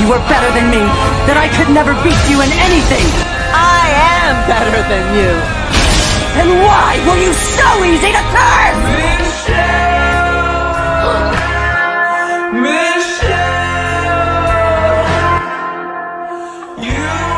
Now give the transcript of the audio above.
you were better than me, that I could never beat you in anything. I am better than you. Then why were you so easy to curb? Michelle, Michelle, you.